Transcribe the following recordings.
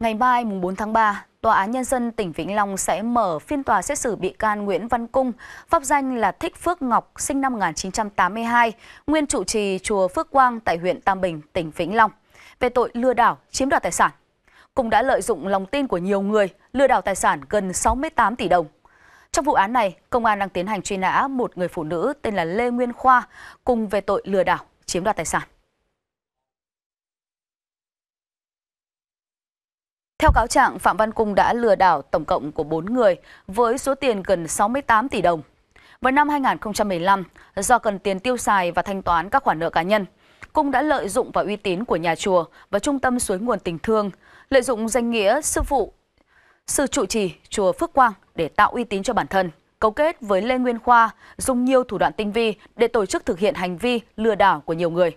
Ngày mai mùng 4 tháng 3, Tòa án Nhân dân tỉnh Vĩnh Long sẽ mở phiên tòa xét xử bị can Nguyễn Văn Cung, pháp danh là Thích Phước Ngọc, sinh năm 1982, nguyên trụ trì chùa Phước Quang tại huyện Tam Bình, tỉnh Vĩnh Long, về tội lừa đảo chiếm đoạt tài sản. Cung đã lợi dụng lòng tin của nhiều người, lừa đảo tài sản gần 68 tỷ đồng. Trong vụ án này, công an đang tiến hành truy nã một người phụ nữ tên là Lê Nguyên Khoa cùng về tội lừa đảo chiếm đoạt tài sản. Theo cáo trạng, Phạm Văn Cung đã lừa đảo tổng cộng của 4 người với số tiền gần 68 tỷ đồng. Vào năm 2015, do cần tiền tiêu xài và thanh toán các khoản nợ cá nhân, Cung đã lợi dụng vào uy tín của nhà chùa và trung tâm suối nguồn tình thương, lợi dụng danh nghĩa sư phụ, sư trụ trì chùa Phước Quang để tạo uy tín cho bản thân, cấu kết với Lê Nguyên Khoa, dùng nhiều thủ đoạn tinh vi để tổ chức thực hiện hành vi lừa đảo của nhiều người.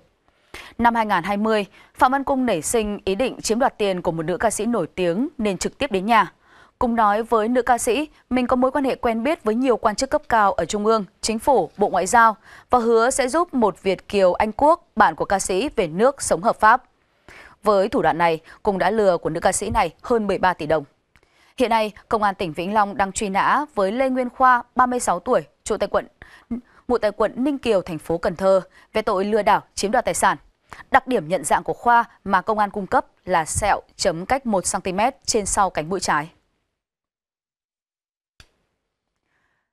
Năm 2020, Phạm Văn Cung nảy sinh ý định chiếm đoạt tiền của một nữ ca sĩ nổi tiếng nên trực tiếp đến nhà. Cung nói với nữ ca sĩ mình có mối quan hệ quen biết với nhiều quan chức cấp cao ở Trung ương, Chính phủ, Bộ Ngoại giao và hứa sẽ giúp một Việt Kiều Anh Quốc, bạn của ca sĩ, về nước sống hợp pháp. Với thủ đoạn này, Cung đã lừa của nữ ca sĩ này hơn 13 tỷ đồng. Hiện nay, Công an tỉnh Vĩnh Long đang truy nã với Lê Nguyên Khoa, 36 tuổi, trụ tại quận ngụ tại quận Ninh Kiều, thành phố Cần Thơ về tội lừa đảo chiếm đoạt tài sản. Đặc điểm nhận dạng của Khoa mà công an cung cấp là sẹo chấm cách 1cm trên sau cánh mũi trái.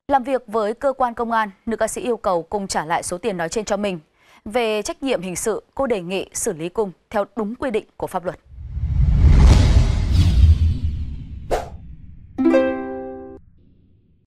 Làm việc với cơ quan công an, nữ ca sĩ yêu cầu Cung trả lại số tiền nói trên cho mình. Về trách nhiệm hình sự, cô đề nghị xử lý Cung theo đúng quy định của pháp luật.